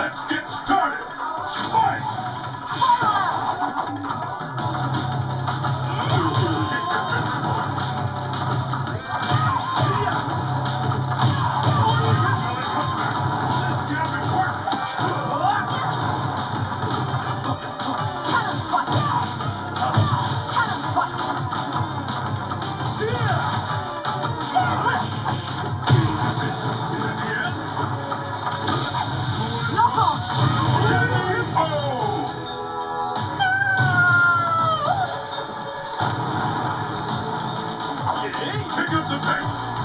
Let's get started. Fight! Pick up the pace.